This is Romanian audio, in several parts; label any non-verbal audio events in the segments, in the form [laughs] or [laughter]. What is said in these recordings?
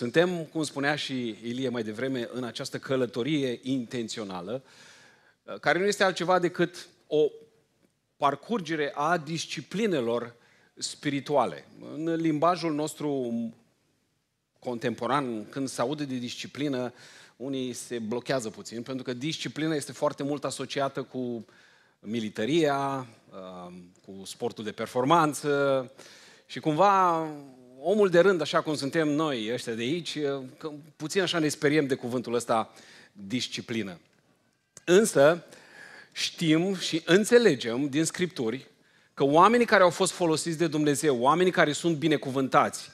Suntem, cum spunea și Ilie mai devreme, în această călătorie intențională, care nu este altceva decât o parcurgere a disciplinelor spirituale. În limbajul nostru contemporan, când se aude de disciplină, unii se blochează puțin, pentru că disciplina este foarte mult asociată cu militaria, cu sportul de performanță și cumva omul de rând, așa cum suntem noi ăștia de aici, puțin așa ne speriem de cuvântul ăsta disciplină. Însă știm și înțelegem din Scripturi că oamenii care au fost folosiți de Dumnezeu, oamenii care sunt binecuvântați,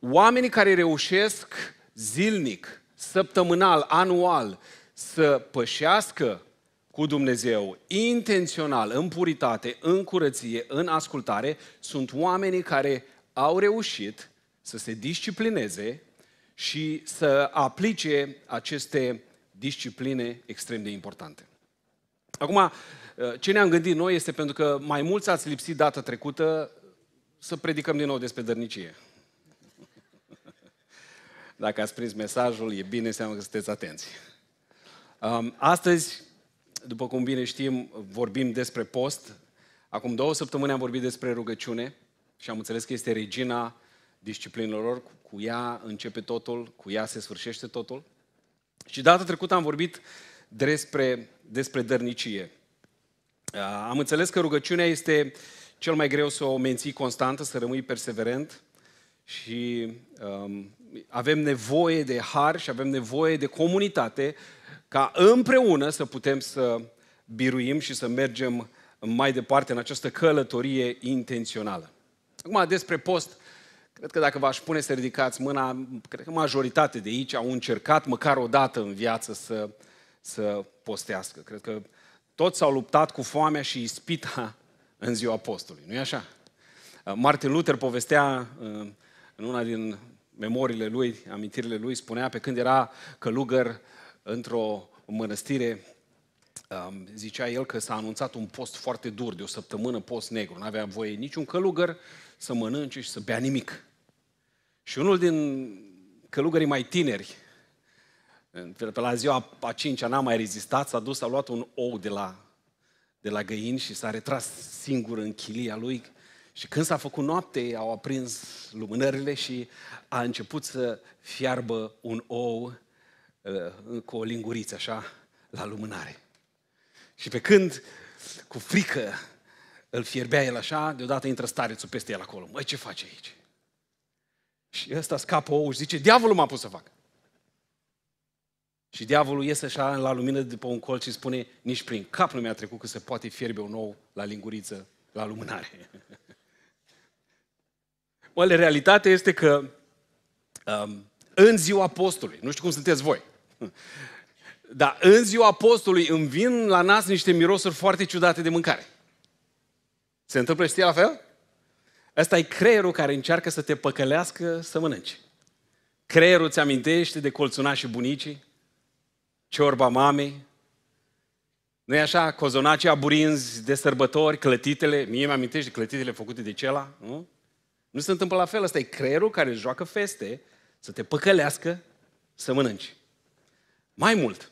oamenii care reușesc zilnic, săptămânal, anual, să pășească cu Dumnezeu, intențional, în puritate, în curăție, în ascultare, sunt oamenii care au reușit să se disciplineze și să aplice aceste discipline extrem de importante. Acum, ce ne-am gândit noi este pentru că mai mulți ați lipsit data trecută să predicăm din nou despre dărnicie. [laughs] Dacă ați prins mesajul, e bine, înseamnă că sunteți atenți. Um, astăzi, după cum bine știm, vorbim despre post. Acum două săptămâni am vorbit despre rugăciune și am înțeles că este regina disciplinelor. Cu ea începe totul, cu ea se sfârșește totul. Și data trecută am vorbit despre, despre dărnicie. Uh, am înțeles că rugăciunea este cel mai greu să o menții constantă, să rămâi perseverent și um, avem nevoie de har și avem nevoie de comunitate ca împreună să putem să biruim și să mergem mai departe în această călătorie intențională. Acum, despre post, cred că dacă v-aș pune să ridicați mâna, cred că majoritate de aici au încercat măcar o dată în viață să, să postească. Cred că toți s-au luptat cu foamea și ispita în ziua postului, nu-i așa? Martin Luther povestea în una din memoriile lui, amintirile lui, spunea pe când era călugăr într-o mănăstire, um, zicea el că s-a anunțat un post foarte dur, de o săptămână post negru. Nu avea voie niciun călugăr să mănânce și să bea nimic. Și unul din călugării mai tineri, pe la ziua a cincea n-a mai rezistat, s-a dus, a luat un ou de la, de la găini și s-a retras singur în chilia lui și când s-a făcut noapte, au aprins lumânările și a început să fiarbă un ou uh, cu o linguriță, așa, la lumânare. Și pe când, cu frică, îl fierbea el așa, deodată intră starețul peste el acolo. Măi, ce face aici? Și ăsta scapă ou și zice, diavolul m-a pus să fac. Și diavolul iese așa la lumină de pe un colț și spune, nici prin cap nu mi-a trecut că se poate fierbe un ou la linguriță, la lumânare. [laughs] Mă, realitatea este că um, în ziua apostolului, nu știu cum sunteți voi, dar în ziua apostolului îmi vin la nas niște mirosuri foarte ciudate de mâncare. Se întâmplă știi la fel? Ăsta e creierul care încearcă să te păcălească să mănânci. Creierul îți amintește de colțunașii bunicii, ciorba mamei, nu e așa? Cozonacii aburinzi de sărbători, clătitele, mie mi amintește de clătitele făcute de cela, nu? Nu se întâmplă la fel, ăsta e creierul care joacă feste să te păcălească să mănânci. Mai mult,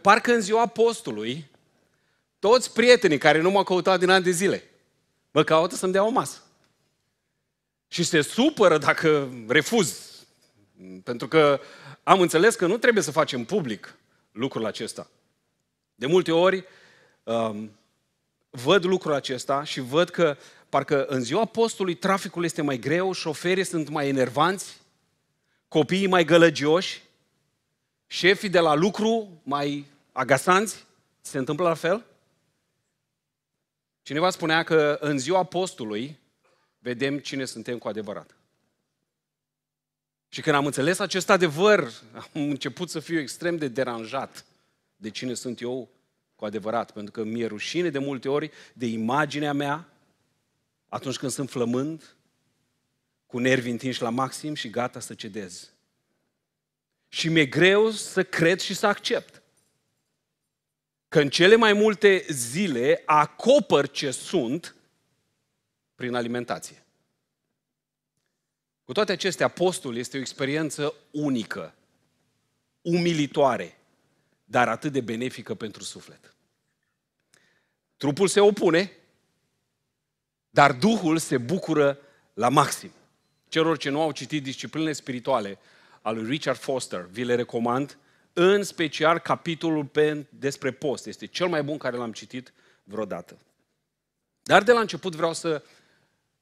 parcă în ziua postului, toți prietenii care nu m-au căutat din ani de zile, mă caută să-mi dea o masă. Și se supără dacă refuz. Pentru că am înțeles că nu trebuie să facem public lucrul acesta. De multe ori um, văd lucrul acesta și văd că parcă în ziua postului traficul este mai greu, șoferii sunt mai enervanți, copiii mai gălăgioși, șefii de la lucru mai agasanți. Se întâmplă la fel? Cineva spunea că în ziua postului vedem cine suntem cu adevărat. Și când am înțeles acest adevăr, am început să fiu extrem de deranjat de cine sunt eu cu adevărat, pentru că mi-e rușine de multe ori de imaginea mea atunci când sunt flămând, cu nervi întinși la maxim și gata să cedez. Și mi-e greu să cred și să accept că în cele mai multe zile acopăr ce sunt prin alimentație. Cu toate acestea, postul este o experiență unică, umilitoare, dar atât de benefică pentru suflet. Trupul se opune, dar Duhul se bucură la maxim. Celor ce nu au citit disciplinele spirituale al lui Richard Foster, vi le recomand, în special capitolul pe, despre post. Este cel mai bun care l-am citit vreodată. Dar de la început vreau să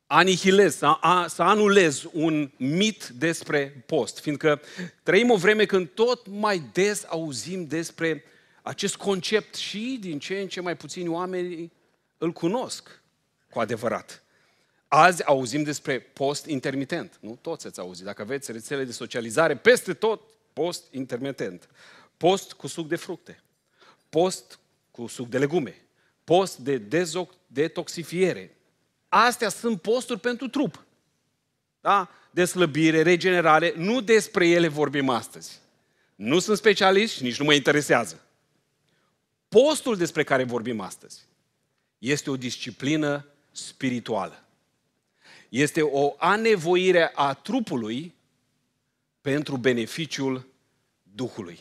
anihilez, să, a, să anulez un mit despre post, fiindcă trăim o vreme când tot mai des auzim despre acest concept și din ce în ce mai puțini oameni îl cunosc cu adevărat. Azi auzim despre post intermitent. Nu toți ați auzit. Dacă aveți rețele de socializare, peste tot post intermitent. Post cu suc de fructe. Post cu suc de legume. Post de detoxifiere. Astea sunt posturi pentru trup. Da? Deslăbire, regenerare, nu despre ele vorbim astăzi. Nu sunt specialist și nici nu mă interesează. Postul despre care vorbim astăzi este o disciplină spirituală. Este o anevoire a trupului pentru beneficiul Duhului.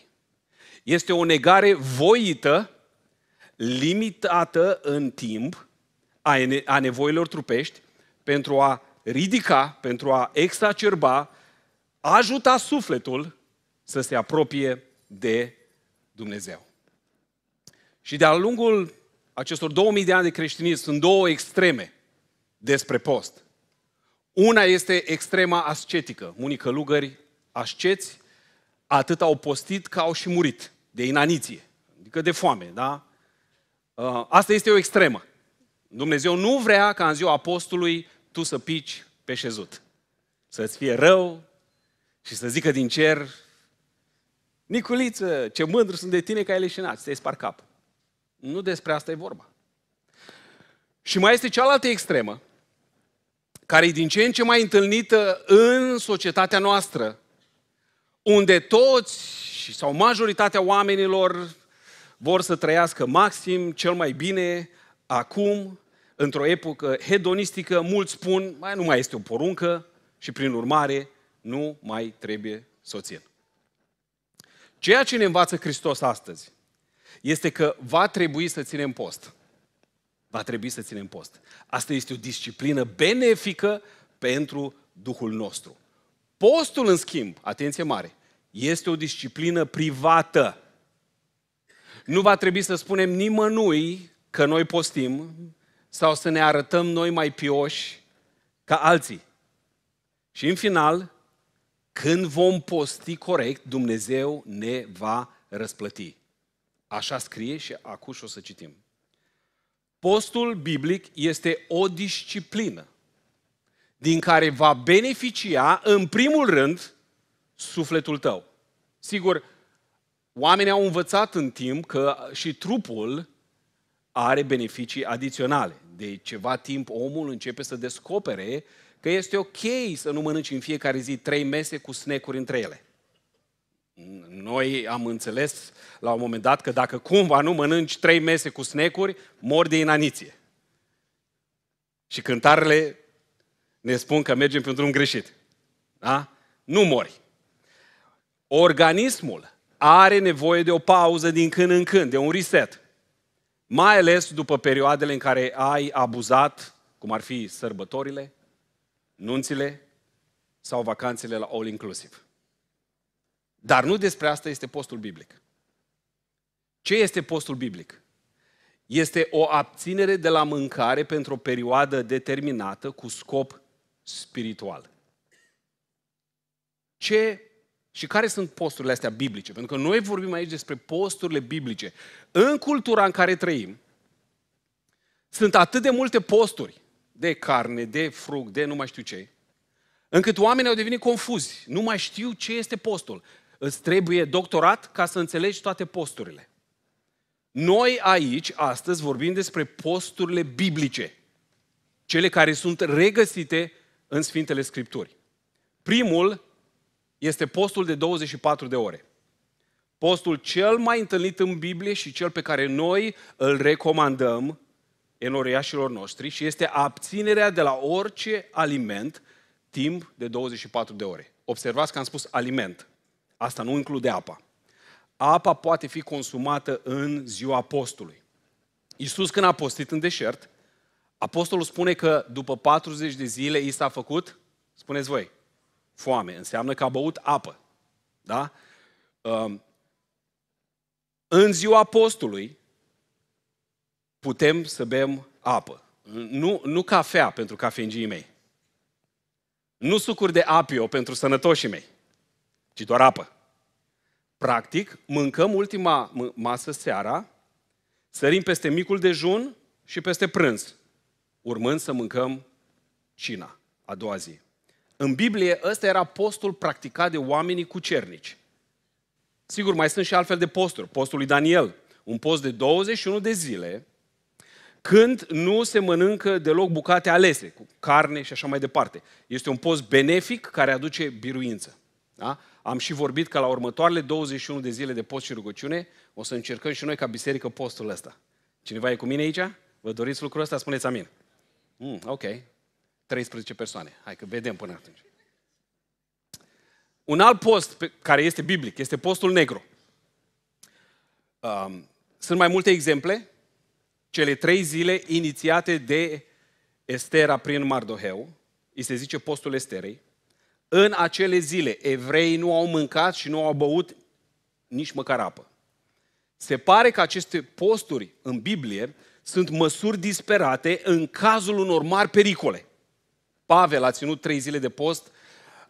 Este o negare voită, limitată în timp, a nevoilor trupești, pentru a ridica, pentru a exacerba, ajuta sufletul să se apropie de Dumnezeu. Și de-a lungul acestor 2000 de ani de creștinism sunt două extreme despre post. Una este extrema ascetică. Unii călugări asceți atât au postit că au și murit de inaniție, adică de foame, da? Uh, asta este o extremă. Dumnezeu nu vrea ca în ziua apostolului tu să pici pe șezut. Să-ți fie rău și să zică din cer, Niculiță, ce mândru sunt de tine că ai leșinat, să-i spar cap. Nu despre asta e vorba. Și mai este cealaltă extremă, care e din ce în ce mai întâlnită în societatea noastră, unde toți sau majoritatea oamenilor vor să trăiască maxim, cel mai bine, acum, într-o epocă hedonistică, mulți spun, mai nu mai este o poruncă și prin urmare nu mai trebuie să o țin. Ceea ce ne învață Hristos astăzi este că va trebui să ținem post. Va trebui să ținem post. Asta este o disciplină benefică pentru Duhul nostru. Postul, în schimb, atenție mare, este o disciplină privată. Nu va trebui să spunem nimănui că noi postim sau să ne arătăm noi mai pioși ca alții. Și în final, când vom posti corect, Dumnezeu ne va răsplăti. Așa scrie și acum și o să citim. Postul biblic este o disciplină din care va beneficia, în primul rând, sufletul tău. Sigur, oamenii au învățat în timp că și trupul are beneficii adiționale. De ceva timp omul începe să descopere că este ok să nu mănânci în fiecare zi trei mese cu snecuri între ele. Noi am înțeles la un moment dat că dacă cumva nu mănânci trei mese cu snecuri, mor de inaniție. Și cântarele ne spun că mergem pe un drum greșit. Da? Nu mori. Organismul are nevoie de o pauză din când în când, de un reset. Mai ales după perioadele în care ai abuzat, cum ar fi sărbătorile, nunțile sau vacanțele la all inclusive. Dar nu despre asta este postul biblic. Ce este postul biblic? Este o abținere de la mâncare pentru o perioadă determinată cu scop spiritual. Ce și care sunt posturile astea biblice? Pentru că noi vorbim aici despre posturile biblice. În cultura în care trăim, sunt atât de multe posturi de carne, de fruct, de nu mai știu ce, încât oamenii au devenit confuzi. Nu mai știu ce este postul. Îți trebuie doctorat ca să înțelegi toate posturile. Noi aici, astăzi, vorbim despre posturile biblice, cele care sunt regăsite în Sfintele Scripturi. Primul este postul de 24 de ore. Postul cel mai întâlnit în Biblie și cel pe care noi îl recomandăm enoriașilor noștri și este abținerea de la orice aliment timp de 24 de ore. Observați că am spus aliment. Asta nu include apa. Apa poate fi consumată în ziua postului. Iisus când a postit în deșert, apostolul spune că după 40 de zile i s-a făcut, spuneți voi, foame. Înseamnă că a băut apă. Da? Um, în ziua postului putem să bem apă. Nu, nu cafea pentru cafengii mei. Nu sucuri de apio pentru sănătoșii mei, ci doar apă. Practic, mâncăm ultima masă seara, sărim peste micul dejun și peste prânz, urmând să mâncăm cina a doua zi. În Biblie, ăsta era postul practicat de oamenii cucernici. Sigur, mai sunt și altfel de posturi. Postul lui Daniel, un post de 21 de zile, când nu se mănâncă deloc bucate alese, cu carne și așa mai departe. Este un post benefic care aduce biruință. Da? Am și vorbit că la următoarele 21 de zile de post și rugăciune o să încercăm și noi ca biserică postul ăsta. Cineva e cu mine aici? Vă doriți lucrul ăsta? Spuneți amin. Mm, ok. 13 persoane. Hai că vedem până atunci. Un alt post pe care este biblic este postul negru. Um, sunt mai multe exemple. Cele trei zile inițiate de Estera prin Mardoheu, îi se zice postul Esterei. În acele zile, evreii nu au mâncat și nu au băut nici măcar apă. Se pare că aceste posturi în Biblie sunt măsuri disperate în cazul unor mari pericole. Pavel a ținut trei zile de post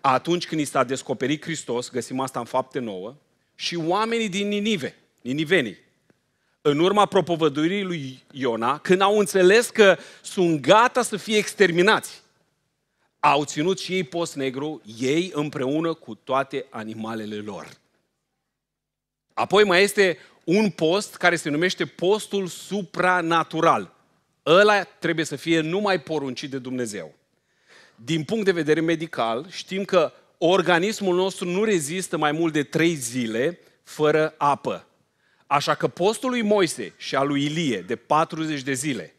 atunci când i s-a descoperit Hristos, găsim asta în fapte nouă, și oamenii din Ninive, ninivenii, în urma propovăduirii lui Iona, când au înțeles că sunt gata să fie exterminați, au ținut și ei post negru, ei împreună cu toate animalele lor. Apoi mai este un post care se numește postul supranatural. Ăla trebuie să fie numai poruncit de Dumnezeu din punct de vedere medical, știm că organismul nostru nu rezistă mai mult de trei zile fără apă. Așa că postul lui Moise și al lui Ilie de 40 de zile,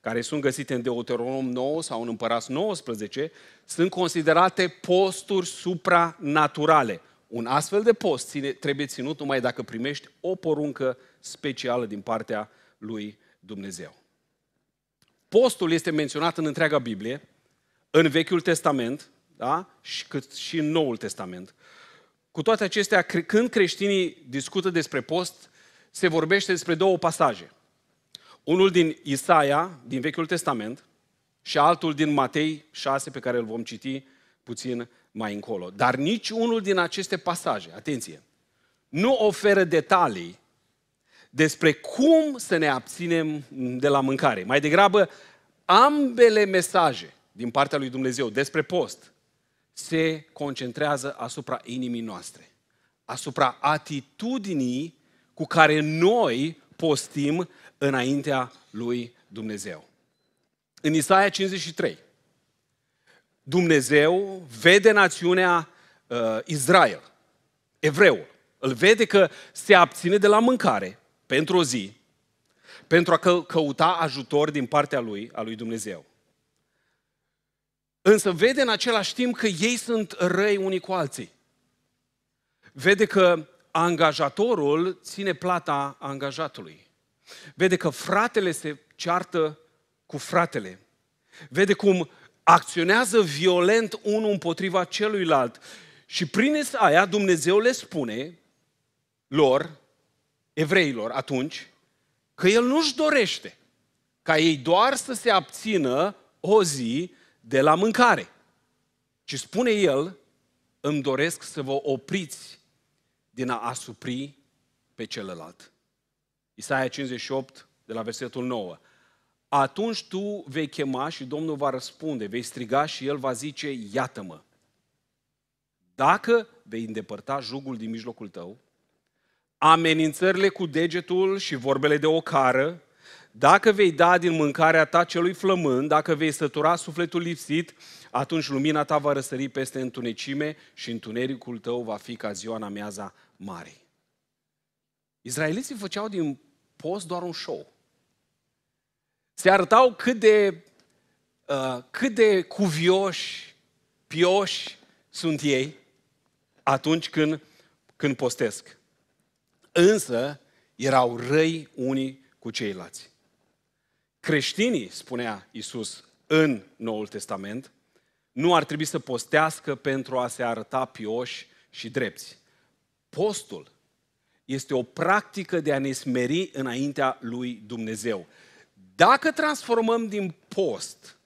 care sunt găsite în Deuteronom 9 sau în Împărați 19, sunt considerate posturi supranaturale. Un astfel de post ține, trebuie ținut numai dacă primești o poruncă specială din partea lui Dumnezeu. Postul este menționat în întreaga Biblie în Vechiul Testament, da? și cât și în Noul Testament. Cu toate acestea, când creștinii discută despre post, se vorbește despre două pasaje. Unul din Isaia, din Vechiul Testament, și altul din Matei 6, pe care îl vom citi puțin mai încolo. Dar nici unul din aceste pasaje, atenție, nu oferă detalii despre cum să ne abținem de la mâncare. Mai degrabă, ambele mesaje din partea lui Dumnezeu despre post se concentrează asupra inimii noastre, asupra atitudinii cu care noi postim înaintea lui Dumnezeu. În Isaia 53, Dumnezeu vede națiunea uh, Israel, evreu, îl vede că se abține de la mâncare pentru o zi, pentru a căuta ajutor din partea lui, a lui Dumnezeu. Însă vede în același timp că ei sunt răi unii cu alții. Vede că angajatorul ține plata angajatului. Vede că fratele se ceartă cu fratele. Vede cum acționează violent unul împotriva celuilalt. Și prin aia Dumnezeu le spune lor, evreilor atunci, că El nu-și dorește ca ei doar să se abțină o zi de la mâncare. Ci spune el, îmi doresc să vă opriți din a asupri pe celălalt. Isaia 58, de la versetul 9. Atunci tu vei chema și Domnul va răspunde, vei striga și El va zice, iată-mă. Dacă vei îndepărta jugul din mijlocul tău, amenințările cu degetul și vorbele de ocară, dacă vei da din mâncarea ta celui flămând, dacă vei sătura sufletul lipsit, atunci lumina ta va răsări peste întunecime și întunericul tău va fi ca ziua în amiaza mare. Izraeliții făceau din post doar un show. Se arătau cât de, uh, cât de cuvioși pioși sunt ei atunci când, când postesc. Însă erau răi unii cu ceilalți. Creștinii, spunea Isus în Noul Testament, nu ar trebui să postească pentru a se arăta pioși și drepți. Postul este o practică de a ne smeri înaintea lui Dumnezeu. Dacă transformăm din post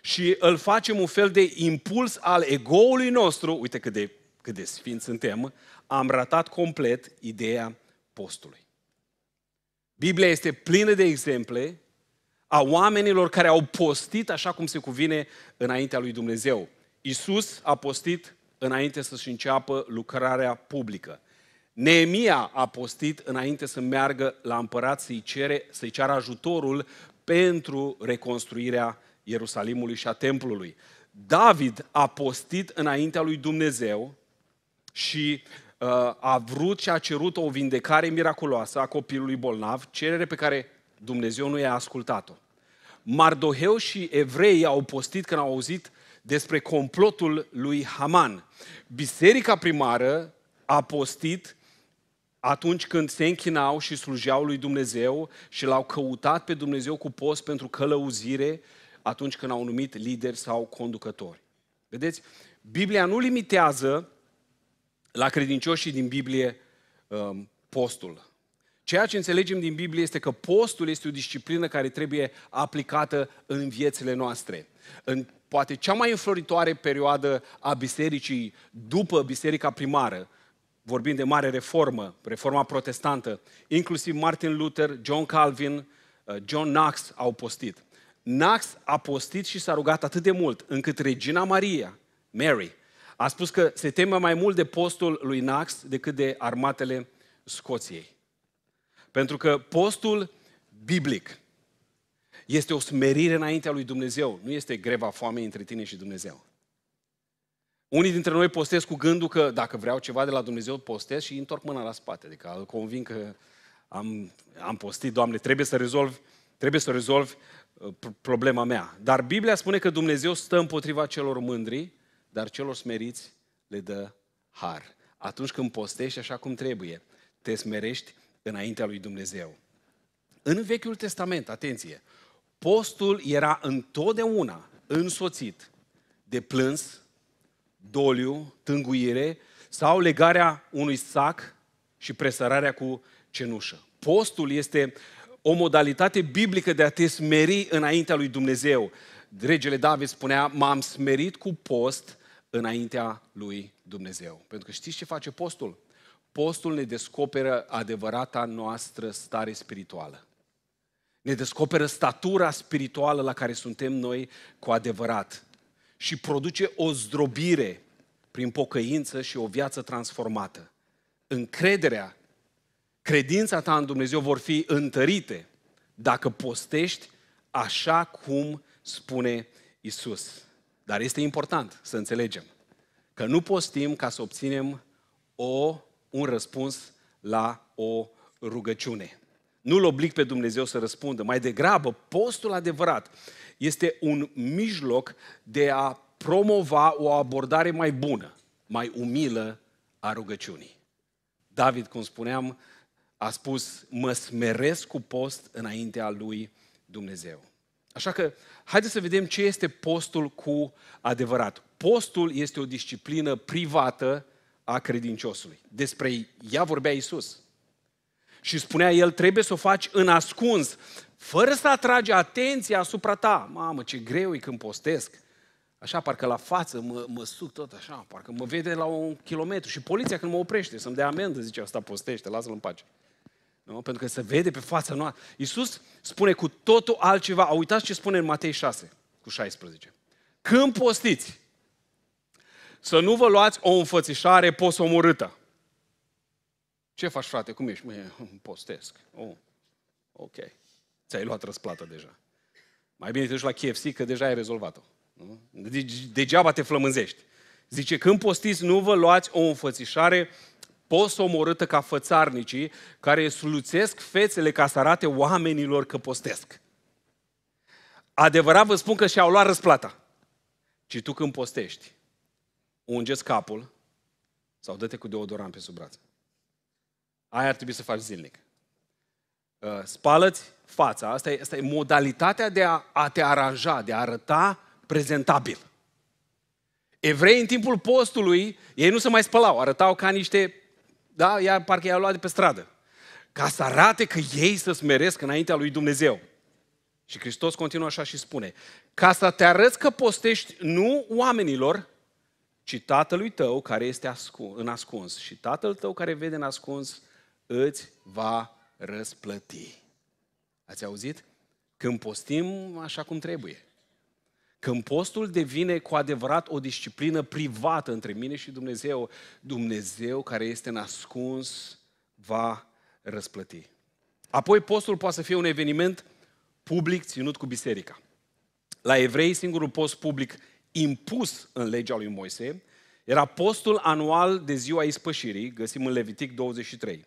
și îl facem un fel de impuls al egoului nostru, uite cât de, cât de sfinți suntem, am ratat complet ideea postului. Biblia este plină de exemple a oamenilor care au postit așa cum se cuvine înaintea lui Dumnezeu. Isus a postit înainte să-și înceapă lucrarea publică. Neemia a postit înainte să meargă la împărat să-i, cere, să-i ceară ajutorul pentru reconstruirea Ierusalimului și a templului. David a postit înaintea lui Dumnezeu și uh, a vrut și a cerut o vindecare miraculoasă a copilului bolnav, cerere pe care Dumnezeu nu i-a ascultat-o. Mardoheu și evrei au postit când au auzit despre complotul lui Haman. Biserica primară a postit atunci când se închinau și slujeau lui Dumnezeu și l-au căutat pe Dumnezeu cu post pentru călăuzire atunci când au numit lideri sau conducători. Vedeți? Biblia nu limitează la credincioșii din Biblie um, postul. Ceea ce înțelegem din Biblie este că postul este o disciplină care trebuie aplicată în viețile noastre. În poate cea mai înfloritoare perioadă a bisericii după biserica primară, vorbim de mare reformă, reforma protestantă, inclusiv Martin Luther, John Calvin, uh, John Knox au postit. Knox a postit și s-a rugat atât de mult, încât Regina Maria, Mary, a spus că se teme mai mult de postul lui Knox decât de armatele Scoției. Pentru că postul biblic este o smerire înaintea lui Dumnezeu, nu este greva foamei între tine și Dumnezeu. Unii dintre noi postez cu gândul că dacă vreau ceva de la Dumnezeu, postez și întorc mâna la spate. Adică îl convin că am, am postit, Doamne, trebuie să rezolv, trebuie să rezolv uh, problema mea. Dar Biblia spune că Dumnezeu stă împotriva celor mândri, dar celor smeriți le dă har. Atunci când postești așa cum trebuie, te smerești înaintea lui Dumnezeu. În Vechiul Testament, atenție, postul era întotdeauna însoțit de plâns, doliu, tânguire sau legarea unui sac și presărarea cu cenușă. Postul este o modalitate biblică de a te smeri înaintea lui Dumnezeu. Regele David spunea, m-am smerit cu post înaintea lui Dumnezeu. Pentru că știți ce face postul? Postul ne descoperă adevărata noastră stare spirituală. Ne descoperă statura spirituală la care suntem noi cu adevărat și produce o zdrobire prin pocăință și o viață transformată. Încrederea, credința ta în Dumnezeu vor fi întărite dacă postești așa cum spune Isus. Dar este important să înțelegem că nu postim ca să obținem o, un răspuns la o rugăciune. Nu-L oblig pe Dumnezeu să răspundă. Mai degrabă, postul adevărat este un mijloc de a promova o abordare mai bună, mai umilă a rugăciunii. David, cum spuneam, a spus, mă smeresc cu post înaintea lui Dumnezeu. Așa că, haideți să vedem ce este postul cu adevărat. Postul este o disciplină privată a credinciosului. Despre ea vorbea Isus. Și spunea el, trebuie să o faci în ascuns, fără să atragi atenția asupra ta. Mamă, ce greu e când postesc. Așa, parcă la față mă, mă suc tot așa, parcă mă vede la un kilometru. Și poliția când mă oprește să-mi dea amendă, zice, asta postește, lasă-l în pace. Nu? Pentru că se vede pe fața noastră. Iisus spune cu totul altceva. A uitați ce spune în Matei 6, cu 16. Când postiți, să nu vă luați o înfățișare posomorâtă. Ce faci, frate? Cum ești? Măi, postesc. Oh, ok. Ți-ai luat răsplată deja. Mai bine te duci la KFC, că deja ai rezolvat-o. Nu? Degeaba te flămânzești. Zice, când postiți, nu vă luați o înfățișare posomorâtă ca fățarnicii, care sluțesc fețele ca să arate oamenilor că postesc. Adevărat vă spun că și-au luat răsplata. Ci tu când postești, ungeți capul sau dă-te cu deodorant pe sub braț. Aia ar trebui să faci zilnic. Uh, spală-ți fața. Asta e, asta e modalitatea de a, a te aranja, de a arăta prezentabil. Evrei în timpul postului, ei nu se mai spălau, arătau ca niște, da, ea parcă i-a luat de pe stradă. Ca să arate că ei să smeresc înaintea lui Dumnezeu. Și Hristos continuă așa și spune, ca să te arăți că postești nu oamenilor, ci Tatălui tău care este în ascuns. Și Tatăl tău care vede în ascuns îți va răsplăti. Ați auzit? Când postim așa cum trebuie. Când postul devine cu adevărat o disciplină privată între mine și Dumnezeu, Dumnezeu care este nascuns va răsplăti. Apoi postul poate să fie un eveniment public ținut cu biserica. La evrei, singurul post public impus în legea lui Moise era postul anual de ziua ispășirii, găsim în Levitic 23.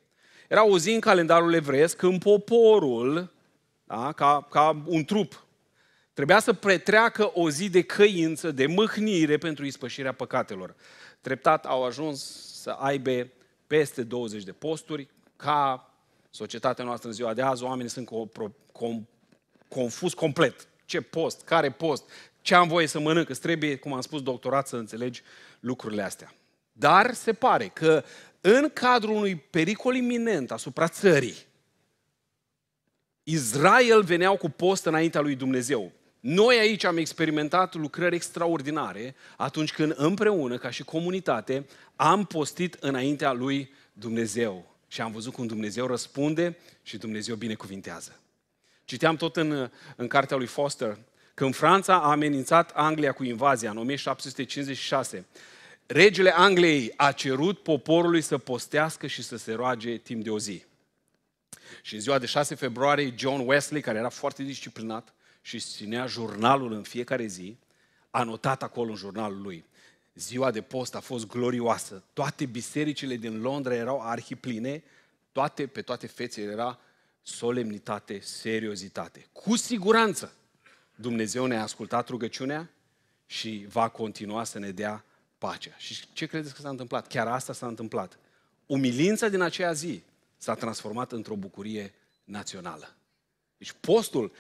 Era o zi în calendarul evreiesc când poporul, da, ca, ca un trup, trebuia să pretreacă o zi de căință, de mâhnire pentru ispășirea păcatelor. Treptat au ajuns să aibă peste 20 de posturi, ca societatea noastră în ziua de azi, oamenii sunt com, com, confuz complet. Ce post? Care post? Ce am voie să mănânc? Îți trebuie, cum am spus, doctorat să înțelegi lucrurile astea. Dar se pare că în cadrul unui pericol iminent asupra țării, Israel veneau cu post înaintea lui Dumnezeu. Noi aici am experimentat lucrări extraordinare atunci când împreună, ca și comunitate, am postit înaintea lui Dumnezeu. Și am văzut cum Dumnezeu răspunde și Dumnezeu binecuvintează. Citeam tot în, în cartea lui Foster, când Franța a amenințat Anglia cu invazia în 1756, regele Angliei a cerut poporului să postească și să se roage timp de o zi. Și în ziua de 6 februarie, John Wesley, care era foarte disciplinat și ținea jurnalul în fiecare zi, a notat acolo în jurnalul lui. Ziua de post a fost glorioasă. Toate bisericile din Londra erau arhipline, toate, pe toate fețele era solemnitate, seriozitate. Cu siguranță Dumnezeu ne-a ascultat rugăciunea și va continua să ne dea pacea. Și ce credeți că s-a întâmplat? Chiar asta s-a întâmplat. Umilința din aceea zi s-a transformat într-o bucurie națională. Deci postul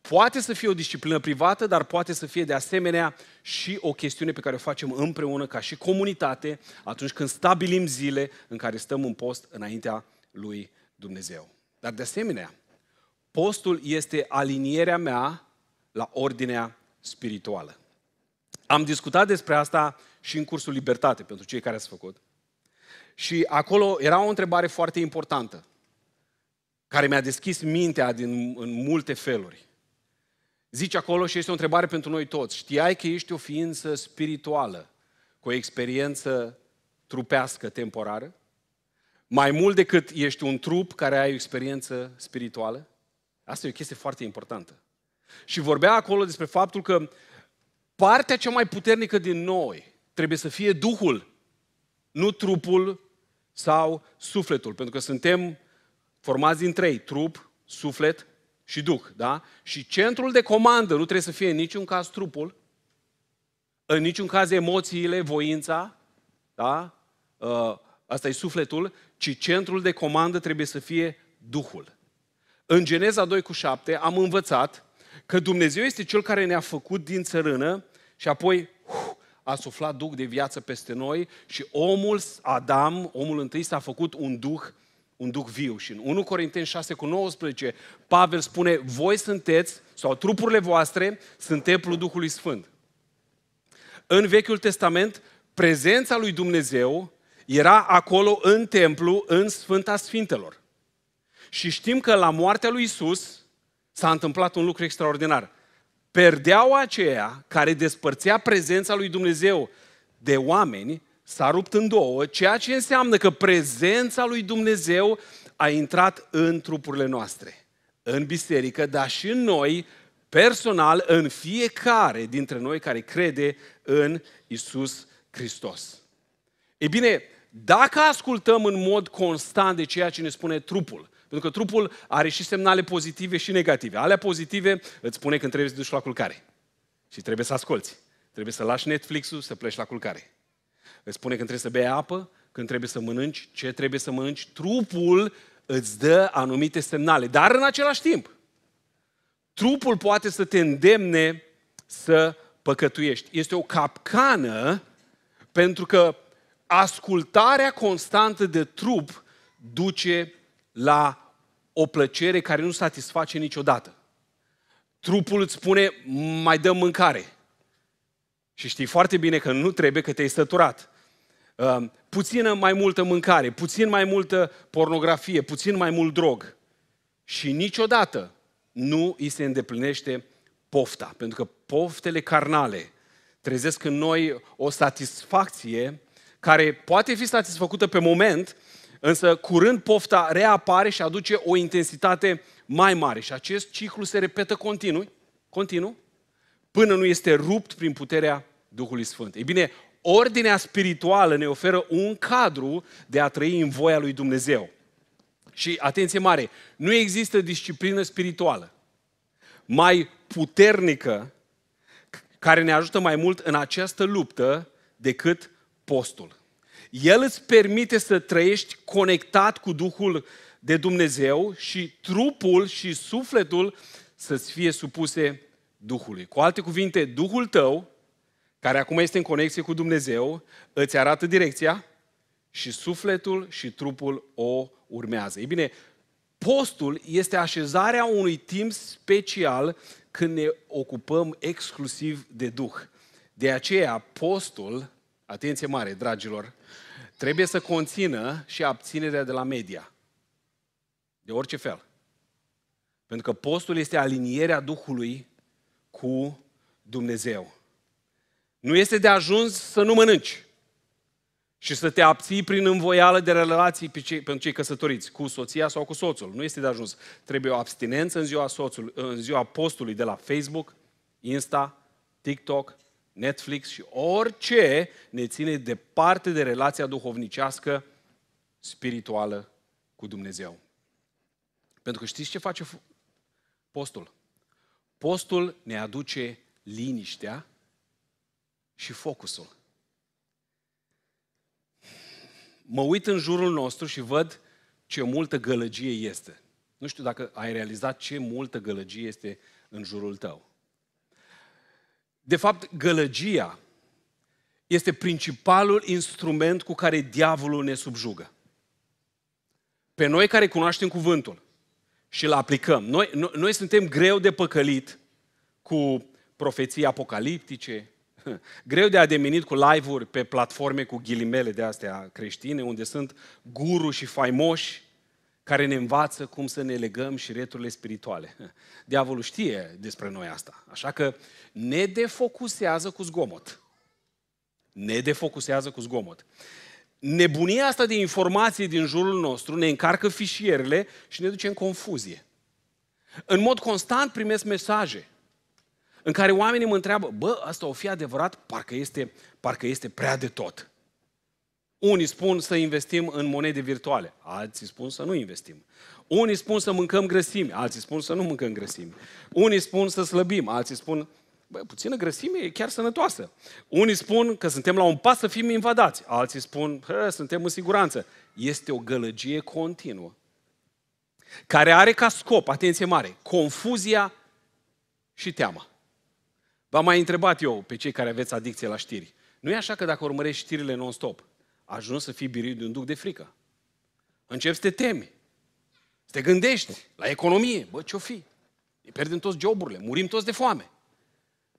poate să fie o disciplină privată, dar poate să fie de asemenea și o chestiune pe care o facem împreună ca și comunitate atunci când stabilim zile în care stăm în post înaintea lui Dumnezeu. Dar de asemenea, postul este alinierea mea la ordinea spirituală. Am discutat despre asta și în cursul Libertate, pentru cei care ați făcut. Și acolo era o întrebare foarte importantă, care mi-a deschis mintea din, în multe feluri. Zice acolo și este o întrebare pentru noi toți. Știai că ești o ființă spirituală, cu o experiență trupească temporară? Mai mult decât ești un trup care ai o experiență spirituală? Asta e o chestie foarte importantă. Și vorbea acolo despre faptul că partea cea mai puternică din noi trebuie să fie Duhul, nu trupul sau sufletul. Pentru că suntem formați din trei, trup, suflet și Duh. Da? Și centrul de comandă nu trebuie să fie în niciun caz trupul, în niciun caz emoțiile, voința, da? Uh, asta e sufletul, ci centrul de comandă trebuie să fie Duhul. În Geneza 2 cu 7 am învățat că Dumnezeu este Cel care ne-a făcut din țărână și apoi uf, a suflat duh de viață peste noi și omul, Adam, omul întâi s-a făcut un duh un duh viu. Și în 1 Corinteni 6 cu 19, Pavel spune, voi sunteți, sau trupurile voastre, sunt templul Duhului Sfânt. În Vechiul Testament, prezența lui Dumnezeu era acolo în templu, în Sfânta Sfintelor. Și știm că la moartea lui Isus s-a întâmplat un lucru extraordinar. Perdeaua aceea care despărțea prezența lui Dumnezeu de oameni s-a rupt în două, ceea ce înseamnă că prezența lui Dumnezeu a intrat în trupurile noastre, în biserică, dar și în noi, personal, în fiecare dintre noi care crede în Isus Hristos. Ei bine, dacă ascultăm în mod constant de ceea ce ne spune trupul, pentru că trupul are și semnale pozitive și negative. Alea pozitive îți spune când trebuie să duci la culcare. Și trebuie să asculți. Trebuie să lași Netflix-ul, să pleci la culcare. îți spune când trebuie să bei apă, când trebuie să mănânci, ce trebuie să mănânci. Trupul îți dă anumite semnale, dar în același timp, trupul poate să te îndemne să păcătuiești. Este o capcană pentru că ascultarea constantă de trup duce la o plăcere care nu satisface niciodată. Trupul îți spune, mai dăm mâncare. Și știi foarte bine că nu trebuie, că te-ai săturat. Uh, puțină mai multă mâncare, puțin mai multă pornografie, puțin mai mult drog. Și niciodată nu îi se îndeplinește pofta. Pentru că poftele carnale trezesc în noi o satisfacție care poate fi satisfăcută pe moment, însă curând pofta reapare și aduce o intensitate mai mare. Și acest ciclu se repetă continuu, continuu până nu este rupt prin puterea Duhului Sfânt. Ei bine, ordinea spirituală ne oferă un cadru de a trăi în voia lui Dumnezeu. Și atenție mare, nu există disciplină spirituală mai puternică care ne ajută mai mult în această luptă decât postul. El îți permite să trăiești conectat cu Duhul de Dumnezeu și trupul și sufletul să-ți fie supuse Duhului. Cu alte cuvinte, Duhul tău, care acum este în conexie cu Dumnezeu, îți arată direcția și sufletul și trupul o urmează. Ei bine, postul este așezarea unui timp special când ne ocupăm exclusiv de Duh. De aceea, postul, atenție mare, dragilor, trebuie să conțină și abținerea de la media. De orice fel. Pentru că postul este alinierea Duhului cu Dumnezeu. Nu este de ajuns să nu mănânci și să te abții prin învoială de relații pe cei, pentru cei căsătoriți, cu soția sau cu soțul. Nu este de ajuns. Trebuie o abstinență în ziua, soțul, în ziua postului de la Facebook, Insta, TikTok, Netflix și orice ne ține departe de relația duhovnicească, spirituală cu Dumnezeu. Pentru că știți ce face postul? Postul ne aduce liniștea și focusul. Mă uit în jurul nostru și văd ce multă gălăgie este. Nu știu dacă ai realizat ce multă gălăgie este în jurul tău. De fapt, gălăgia este principalul instrument cu care diavolul ne subjugă. Pe noi care cunoaștem cuvântul și îl aplicăm, noi, noi, noi suntem greu de păcălit cu profeții apocaliptice, [laughs] greu de ademenit cu live-uri pe platforme cu ghilimele de astea creștine, unde sunt guru și faimoși care ne învață cum să ne legăm și returile spirituale. [laughs] Diavolul știe despre noi asta. Așa că ne defocusează cu zgomot. Ne defocusează cu zgomot. Nebunia asta de informații din jurul nostru ne încarcă fișierele și ne duce în confuzie. În mod constant primesc mesaje în care oamenii mă întreabă, bă, asta o fi adevărat? Parcă este, parcă este prea de tot. Unii spun să investim în monede virtuale, alții spun să nu investim. Unii spun să mâncăm grăsimi, alții spun să nu mâncăm grăsimi. Unii spun să slăbim, alții spun, bă, puțină grăsime e chiar sănătoasă. Unii spun că suntem la un pas să fim invadați, alții spun, că suntem în siguranță. Este o gălăgie continuă care are ca scop, atenție mare, confuzia și teama. V-am mai întrebat eu pe cei care aveți adicție la știri. Nu e așa că dacă urmărești știrile non-stop, ajungi să fii birit de un duc de frică. Începi să te temi. Să te gândești la economie. Bă, ce-o fi? Ne pierdem toți joburile, murim toți de foame.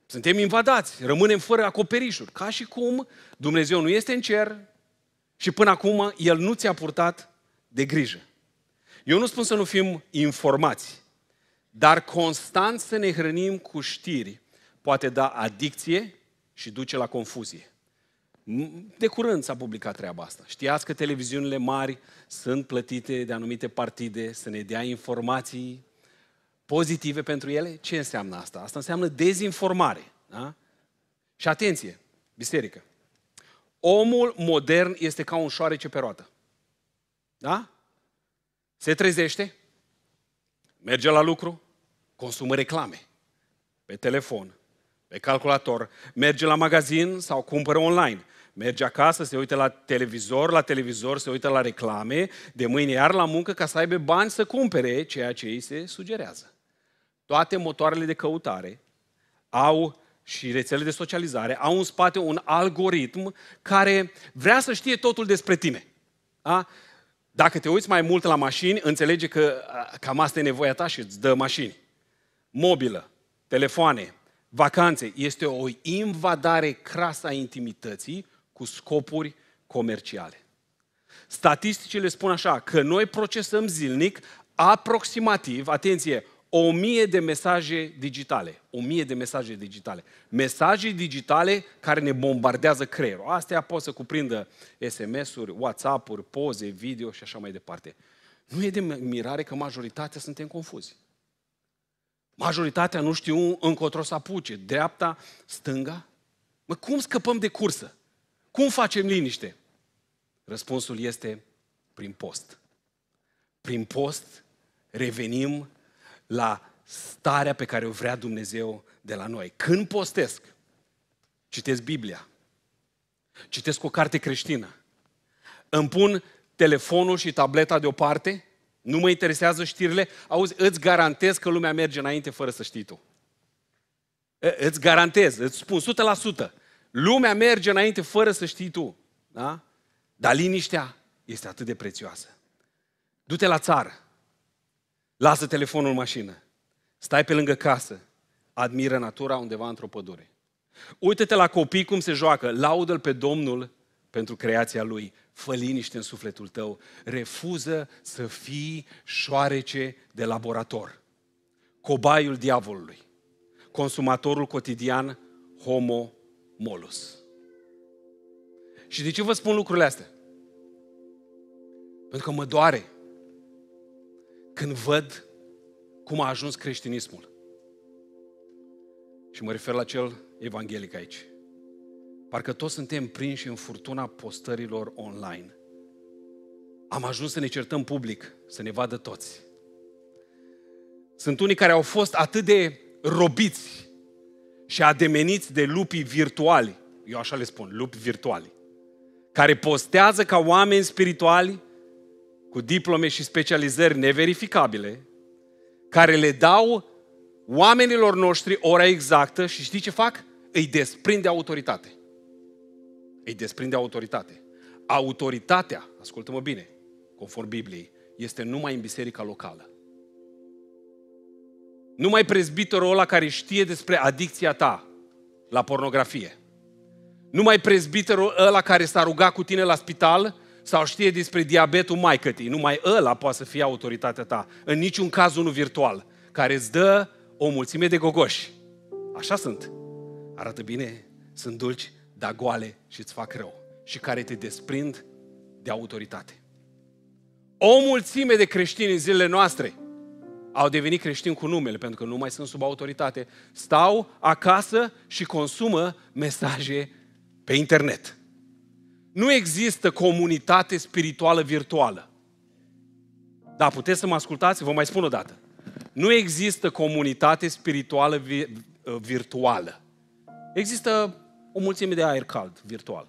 Suntem invadați, rămânem fără acoperișuri. Ca și cum Dumnezeu nu este în cer și până acum El nu ți-a purtat de grijă. Eu nu spun să nu fim informați, dar constant să ne hrănim cu știri poate da adicție și duce la confuzie. De curând s-a publicat treaba asta. Știați că televiziunile mari sunt plătite de anumite partide să ne dea informații pozitive pentru ele? Ce înseamnă asta? Asta înseamnă dezinformare. Da? Și atenție, biserică. Omul modern este ca un șoarece pe roată. Da? Se trezește, merge la lucru, consumă reclame pe telefon, pe calculator, merge la magazin sau cumpără online, merge acasă, se uită la televizor, la televizor se uită la reclame, de mâine iar la muncă ca să aibă bani să cumpere ceea ce îi se sugerează. Toate motoarele de căutare au și rețelele de socializare au în spate un algoritm care vrea să știe totul despre tine. Da? Dacă te uiți mai mult la mașini, înțelege că cam asta e nevoia ta și îți dă mașini. Mobilă, telefoane, vacanțe. Este o invadare crasă a intimității cu scopuri comerciale. Statisticile spun așa, că noi procesăm zilnic aproximativ, atenție, o mie de mesaje digitale. O mie de mesaje digitale. Mesaje digitale care ne bombardează creierul. Astea pot să cuprindă SMS-uri, WhatsApp-uri, poze, video și așa mai departe. Nu e de mirare că majoritatea suntem confuzi. Majoritatea nu știu încotro să apuce. Dreapta, stânga. Mă, cum scăpăm de cursă? Cum facem liniște? Răspunsul este prin post. Prin post revenim la starea pe care o vrea Dumnezeu de la noi. Când postesc, citesc Biblia, citesc o carte creștină, îmi pun telefonul și tableta deoparte, nu mă interesează știrile, auzi, îți garantez că lumea merge înainte fără să știi tu. Îți garantez, îți spun 100%. Lumea merge înainte fără să știi tu. Da? Dar liniștea este atât de prețioasă. Du-te la țară. Lasă telefonul în mașină. Stai pe lângă casă. Admiră natura undeva într-o pădure. Uită-te la copii cum se joacă. Laudă-L pe Domnul pentru creația Lui. Fă liniște în sufletul tău. Refuză să fii șoarece de laborator. Cobaiul diavolului. Consumatorul cotidian homo molus. Și de ce vă spun lucrurile astea? Pentru că mă doare când văd cum a ajuns creștinismul. Și mă refer la cel evanghelic aici. Parcă toți suntem prinși în furtuna postărilor online. Am ajuns să ne certăm public, să ne vadă toți. Sunt unii care au fost atât de robiți și ademeniți de lupii virtuali, eu așa le spun, lupi virtuali, care postează ca oameni spirituali cu diplome și specializări neverificabile, care le dau oamenilor noștri ora exactă și știi ce fac? Îi desprinde autoritate. Îi desprinde autoritate. Autoritatea, ascultă-mă bine, conform Bibliei, este numai în biserica locală. Numai prezbiterul ăla care știe despre adicția ta la pornografie. Numai prezbiterul ăla care s-a rugat cu tine la spital sau știe despre diabetul maicătii. Numai ăla poate să fie autoritatea ta. În niciun caz unul virtual, care îți dă o mulțime de gogoși. Așa sunt. Arată bine, sunt dulci, dar goale și îți fac rău. Și care te desprind de autoritate. O mulțime de creștini în zilele noastre au devenit creștini cu numele, pentru că nu mai sunt sub autoritate. Stau acasă și consumă mesaje pe internet. Nu există comunitate spirituală virtuală. Da, puteți să mă ascultați? Vă mai spun o dată. Nu există comunitate spirituală vi- uh, virtuală. Există o mulțime de aer cald virtual.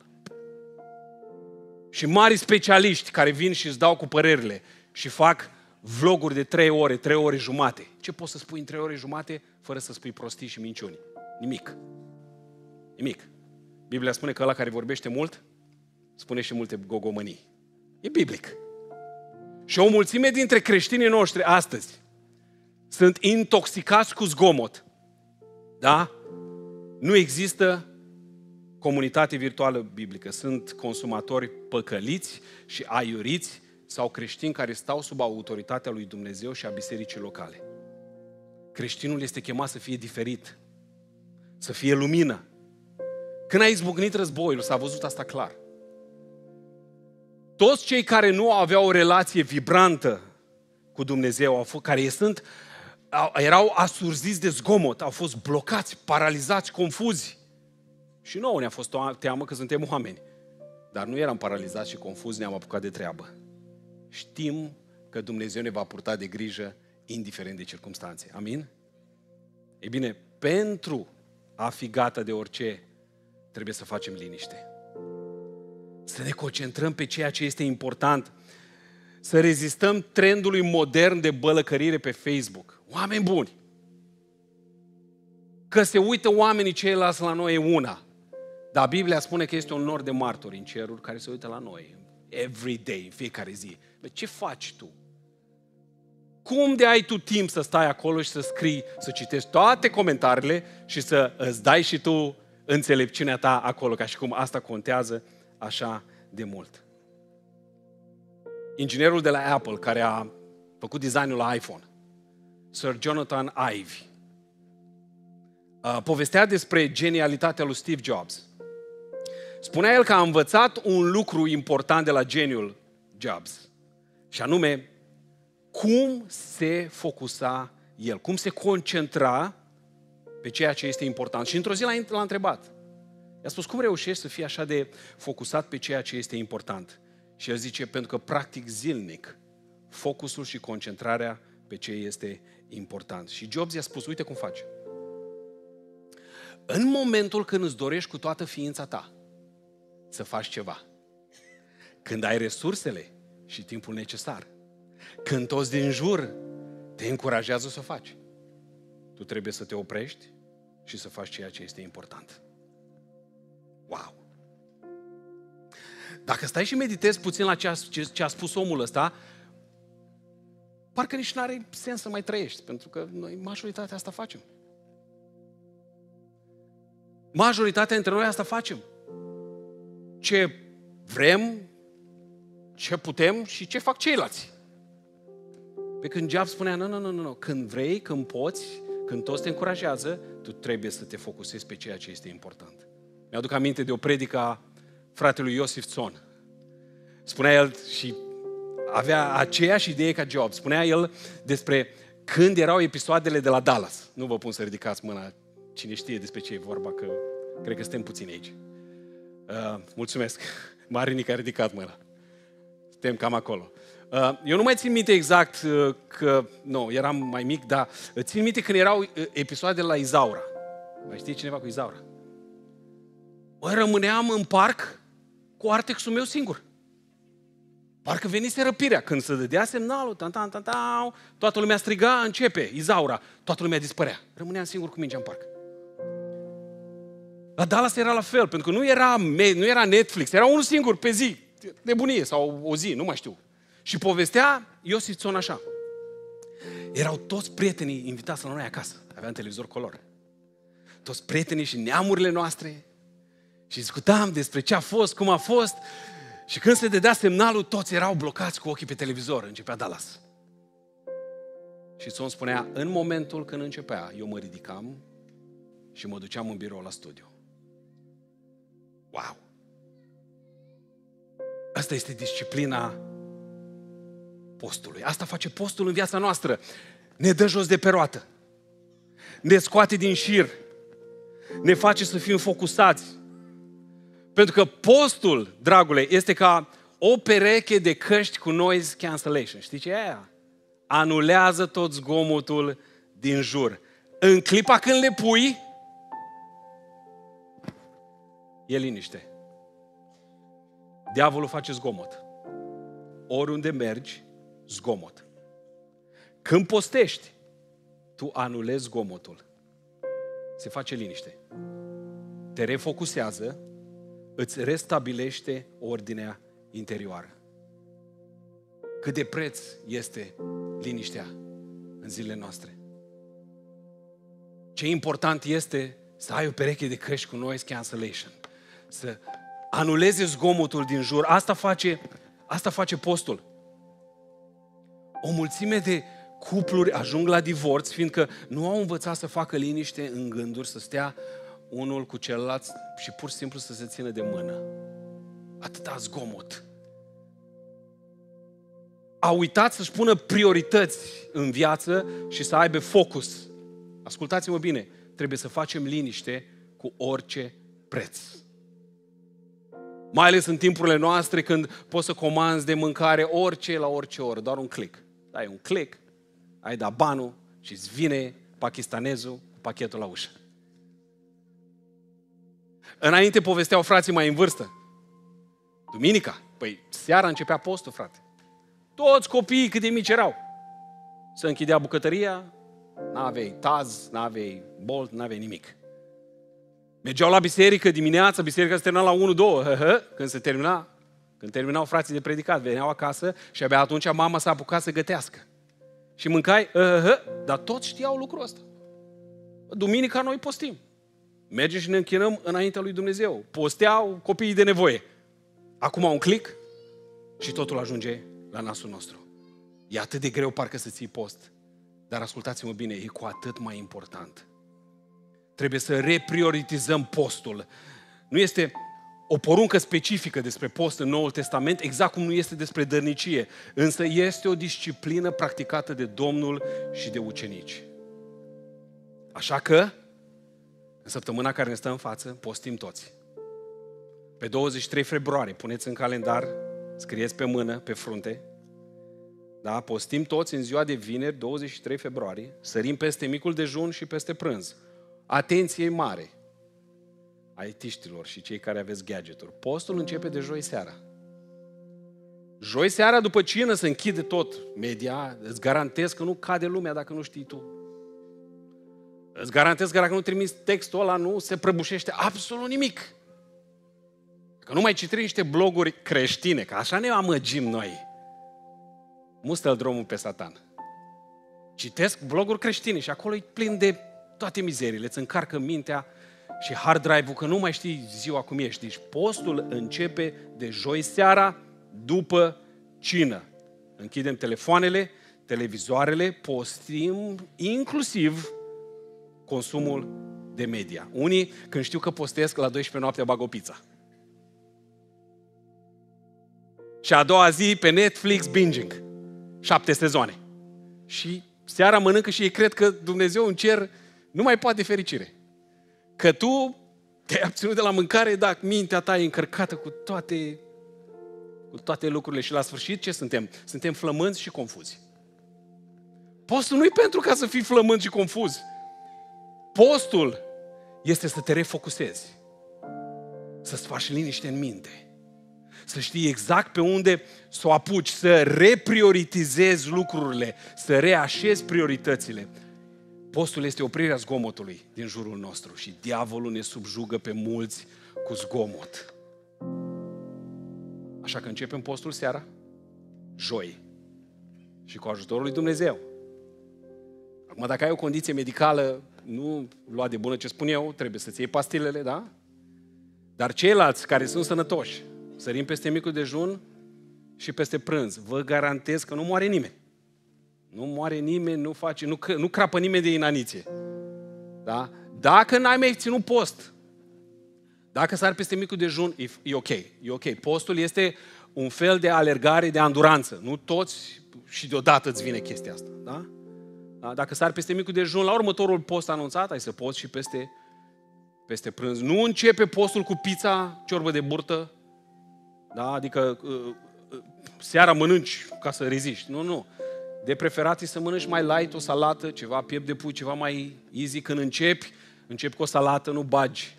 Și mari specialiști care vin și îți dau cu părerile și fac vloguri de 3 ore, 3 ore jumate. Ce poți să spui în 3 ore jumate fără să spui prostii și minciuni? Nimic. Nimic. Biblia spune că ăla care vorbește mult spune și multe gogomănii. E biblic. Și o mulțime dintre creștinii noștri astăzi sunt intoxicați cu zgomot. Da? Nu există comunitate virtuală biblică. Sunt consumatori păcăliți și aiuriți sau creștini care stau sub autoritatea lui Dumnezeu și a bisericii locale. Creștinul este chemat să fie diferit, să fie lumină. Când a izbucnit războiul, s-a văzut asta clar. Toți cei care nu aveau o relație vibrantă cu Dumnezeu, au fost, care sunt, erau asurziți de zgomot, au fost blocați, paralizați, confuzi. Și nouă ne-a fost o teamă că suntem oameni. Dar nu eram paralizați și confuzi, ne-am apucat de treabă. Știm că Dumnezeu ne va purta de grijă indiferent de circunstanțe. Amin? Ei bine, pentru a fi gata de orice, trebuie să facem liniște. Să ne concentrăm pe ceea ce este important. Să rezistăm trendului modern de bălăcărire pe Facebook. Oameni buni! Că se uită oamenii ceilalți la noi e una. Dar Biblia spune că este un nor de martori în ceruri care se uită la noi. Every day, în fiecare zi. Ce faci tu? Cum de ai tu timp să stai acolo și să scrii, să citești toate comentariile și să îți dai și tu înțelepciunea ta acolo, ca și cum asta contează așa de mult. Inginerul de la Apple, care a făcut designul la iPhone, Sir Jonathan Ive, povestea despre genialitatea lui Steve Jobs. Spunea el că a învățat un lucru important de la geniul Jobs, și anume cum se focusa el, cum se concentra pe ceea ce este important. Și într-o zi l-a, l-a întrebat. I-a spus, cum reușești să fii așa de focusat pe ceea ce este important? Și el zice, pentru că practic zilnic focusul și concentrarea pe ce este important. Și Jobs i-a spus, uite cum faci. În momentul când îți dorești cu toată ființa ta să faci ceva, când ai resursele și timpul necesar, când toți din jur te încurajează să o faci, tu trebuie să te oprești și să faci ceea ce este important. Wow! Dacă stai și meditezi puțin la ce a, ce, ce a spus omul ăsta, parcă nici nu are sens să mai trăiești, pentru că noi majoritatea asta facem. Majoritatea dintre noi asta facem. Ce vrem, ce putem și ce fac ceilalți. Pe când Jobs spunea, nu, nu, nu, nu, când vrei, când poți, când toți te încurajează, tu trebuie să te focusezi pe ceea ce este important. Mi-aduc aminte de o predică a fratelui Iosif Țon. Spunea el și avea aceeași idee ca Job. Spunea el despre când erau episoadele de la Dallas. Nu vă pun să ridicați mâna cine știe despre ce e vorba, că cred că suntem puțini aici. Uh, mulțumesc. [laughs] Marini a ridicat mâna. Suntem cam acolo. Uh, eu nu mai țin minte exact uh, că, nu, eram mai mic, dar țin minte când erau uh, episoadele la Izaura. Mai știe cineva cu Izaura? Bă, rămâneam în parc cu artexul meu singur. Parcă venise răpirea. Când se dădea semnalul, tan, tan, tan, tan, toată lumea striga, începe, Izaura. Toată lumea dispărea. Rămâneam singur cu mingea în parc. La Dallas era la fel, pentru că nu era, nu era Netflix, era unul singur pe zi, nebunie sau o zi, nu mai știu. Și povestea Iosif Țon așa. Erau toți prietenii invitați la noi acasă. Aveam televizor color. Toți prietenii și neamurile noastre. Și discutam despre ce a fost, cum a fost. Și când se dădea semnalul, toți erau blocați cu ochii pe televizor. Începea Dallas. Și Țon spunea, în momentul când începea, eu mă ridicam și mă duceam în birou la studiu. Wow! Asta este disciplina postului. Asta face postul în viața noastră. Ne dă jos de pe roată. Ne scoate din șir. Ne face să fim focusați. Pentru că postul, dragule, este ca o pereche de căști cu noise cancellation. Știi ce e aia? Anulează tot zgomotul din jur. În clipa când le pui, e liniște. Diavolul face zgomot. Oriunde mergi, zgomot. Când postești, tu anulezi zgomotul. Se face liniște. Te refocusează, îți restabilește ordinea interioară. Cât de preț este liniștea în zilele noastre. Ce important este să ai o pereche de căști cu noise cancellation. Să anuleze zgomotul din jur. Asta face, asta face postul o mulțime de cupluri ajung la divorț, fiindcă nu au învățat să facă liniște în gânduri, să stea unul cu celălalt și pur și simplu să se țină de mână. Atâta zgomot. A uitat să-și pună priorități în viață și să aibă focus. Ascultați-mă bine, trebuie să facem liniște cu orice preț. Mai ales în timpurile noastre când poți să comanzi de mâncare orice la orice oră, doar un click dai un click, ai dat banul și îți vine pakistanezul cu pachetul la ușă. Înainte povesteau frații mai în vârstă Duminica. Păi seara începea postul, frate. Toți copiii cât de mici erau. Se închidea bucătăria, n-avei taz, n-avei bolt, n-avei nimic. Mergeau la biserică dimineața, biserica se termina la 1-2, când se termina, când terminau frații de predicat, veneau acasă și abia atunci mama s-a apucat să gătească. Și mâncai, uh, dar toți știau lucrul ăsta. Duminica noi postim. Mergem și ne închinăm înaintea lui Dumnezeu. Posteau copiii de nevoie. Acum un click și totul ajunge la nasul nostru. E atât de greu parcă să ții post. Dar ascultați-mă bine, e cu atât mai important. Trebuie să reprioritizăm postul. Nu este o poruncă specifică despre post în Noul Testament, exact cum nu este despre dărnicie, însă este o disciplină practicată de Domnul și de ucenici. Așa că, în săptămâna care ne stă în față, postim toți. Pe 23 februarie, puneți în calendar, scrieți pe mână, pe frunte, da? Postim toți în ziua de vineri, 23 februarie, sărim peste micul dejun și peste prânz. Atenție mare! Aitiștilor și cei care aveți gadgeturi. Postul începe de joi seara. Joi seara, după cină, se închide tot media. Îți garantez că nu cade lumea dacă nu știi tu. Îți garantez că dacă nu trimiți textul ăla, nu se prăbușește absolut nimic. Că nu mai citi niște bloguri creștine, că așa ne amăgim noi mustă drumul pe satan. Citesc bloguri creștine și acolo e plin de toate mizerile, îți încarcă mintea și hard drive-ul că nu mai știi ziua cum ești. Deci postul începe de joi seara după cină. Închidem telefoanele, televizoarele, postim inclusiv consumul de media. Unii, când știu că postesc, la 12 noaptea bag o pizza. Și a doua zi pe Netflix binging șapte sezoane. Și seara mănâncă și ei cred că Dumnezeu în cer nu mai poate fericire. Că tu te-ai abținut de la mâncare, dar mintea ta e încărcată cu toate, cu toate lucrurile și la sfârșit ce suntem? Suntem flămânți și confuzi. Postul nu e pentru ca să fii flământ și confuz. Postul este să te refocusezi. Să-ți faci liniște în minte să știi exact pe unde să o apuci, să reprioritizezi lucrurile, să reașezi prioritățile. Postul este oprirea zgomotului din jurul nostru și diavolul ne subjugă pe mulți cu zgomot. Așa că începem postul seara, joi, și cu ajutorul lui Dumnezeu. Acum, dacă ai o condiție medicală, nu lua de bună ce spun eu, trebuie să-ți iei pastilele, da? Dar ceilalți care sunt sănătoși, Sărim peste micul dejun și peste prânz. Vă garantez că nu moare nimeni. Nu moare nimeni, nu face, nu, nu crapă nimeni de inaniție. Da? Dacă n-ai mai ținut post, dacă sar peste micul dejun, e, e ok. E ok. Postul este un fel de alergare de anduranță. Nu toți și deodată îți vine chestia asta. Da? da? Dacă sar peste micul dejun, la următorul post anunțat, ai să poți și peste, peste prânz. Nu începe postul cu pizza, ciorbă de burtă, da? Adică uh, uh, seara mănânci ca să reziști. Nu, nu. De preferat e să mănânci mai light, o salată, ceva piept de pui, ceva mai easy. Când începi, începi cu o salată, nu bagi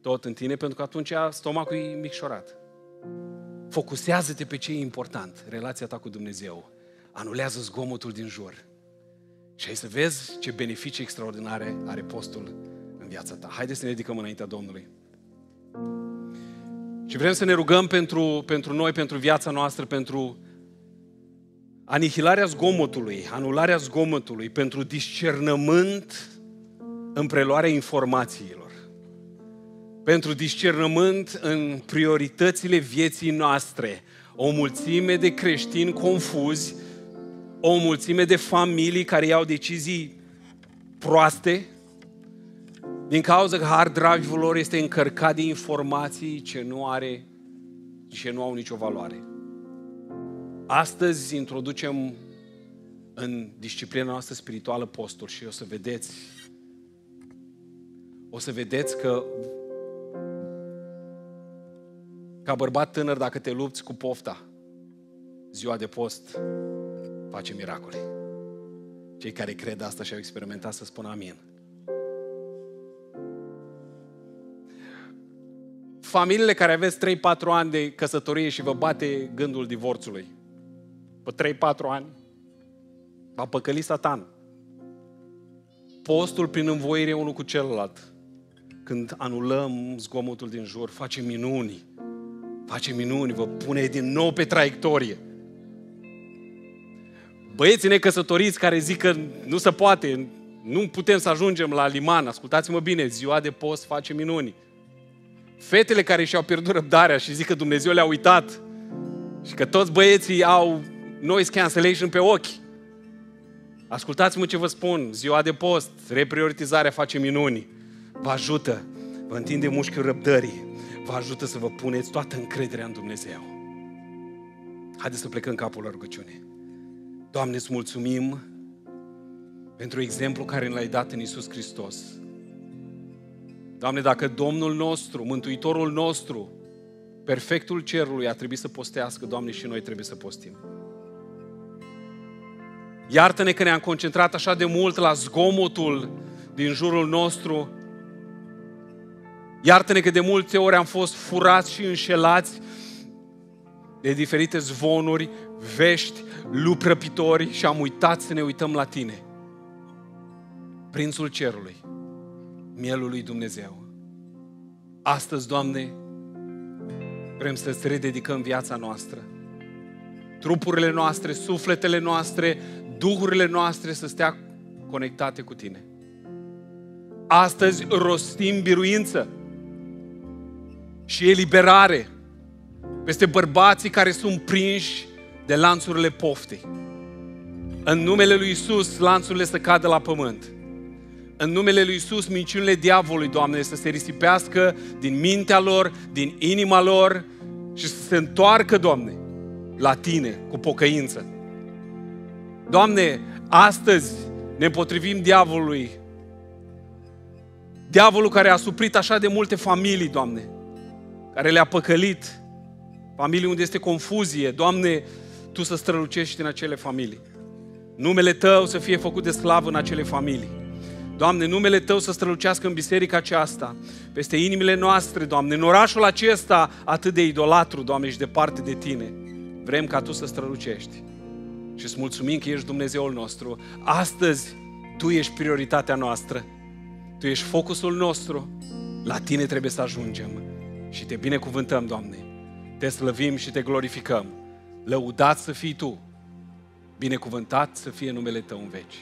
tot în tine, pentru că atunci stomacul e micșorat. Focusează-te pe ce e important, relația ta cu Dumnezeu. Anulează zgomotul din jur. Și ai să vezi ce beneficii extraordinare are postul în viața ta. Haideți să ne ridicăm înaintea Domnului. Și vrem să ne rugăm pentru, pentru noi, pentru viața noastră, pentru anihilarea zgomotului, anularea zgomotului, pentru discernământ în preluarea informațiilor, pentru discernământ în prioritățile vieții noastre. O mulțime de creștini confuzi, o mulțime de familii care iau decizii proaste, din cauza că hard drive-ul lor este încărcat de informații ce nu are, ce nu au nicio valoare. Astăzi introducem în disciplina noastră spirituală postul și o să vedeți o să vedeți că ca bărbat tânăr, dacă te lupți cu pofta, ziua de post face miracole. Cei care cred asta și au experimentat să spună amin. familiile care aveți 3-4 ani de căsătorie și vă bate gândul divorțului. Pe 3-4 ani. Va păcăli satan. Postul prin învoire unul cu celălalt. Când anulăm zgomotul din jur, face minuni. Face minuni, vă pune din nou pe traiectorie. Băieții necăsătoriți care zic că nu se poate, nu putem să ajungem la liman, ascultați-mă bine, ziua de post face minuni. Fetele care și-au pierdut răbdarea și zic că Dumnezeu le-a uitat și că toți băieții au noise cancellation pe ochi. Ascultați-mă ce vă spun, ziua de post, reprioritizarea face minuni, vă ajută, vă întinde mușchiul răbdării, vă ajută să vă puneți toată încrederea în Dumnezeu. Haideți să plecăm capul la rugăciune. Doamne, îți mulțumim pentru exemplu care ne l-ai dat în Isus Hristos. Doamne, dacă Domnul nostru, Mântuitorul nostru, perfectul cerului a trebuit să postească, Doamne, și noi trebuie să postim. Iartă-ne că ne-am concentrat așa de mult la zgomotul din jurul nostru. Iartă-ne că de multe ori am fost furați și înșelați de diferite zvonuri, vești, luprăpitori și am uitat să ne uităm la Tine. Prințul Cerului, Mielul lui Dumnezeu. Astăzi, Doamne, vrem să-ți rededicăm viața noastră. Trupurile noastre, sufletele noastre, duhurile noastre să stea conectate cu Tine. Astăzi rostim biruință și eliberare peste bărbații care sunt prinși de lanțurile poftei. În numele lui Isus, lanțurile să cadă la pământ. În numele lui Isus, minciunile diavolului, Doamne, să se risipească din mintea lor, din inima lor și să se întoarcă, Doamne, la Tine cu pocăință. Doamne, astăzi ne potrivim diavolului. Diavolul care a suprit așa de multe familii, Doamne, care le-a păcălit, familii unde este confuzie. Doamne, Tu să strălucești în acele familii. Numele Tău să fie făcut de slavă în acele familii. Doamne, numele Tău să strălucească în biserica aceasta, peste inimile noastre, Doamne, în orașul acesta atât de idolatru, Doamne, și departe de Tine. Vrem ca Tu să strălucești și îți mulțumim că ești Dumnezeul nostru. Astăzi, Tu ești prioritatea noastră. Tu ești focusul nostru. La Tine trebuie să ajungem. Și Te binecuvântăm, Doamne. Te slăvim și Te glorificăm. Lăudat să fii Tu. Binecuvântat să fie numele Tău în veci.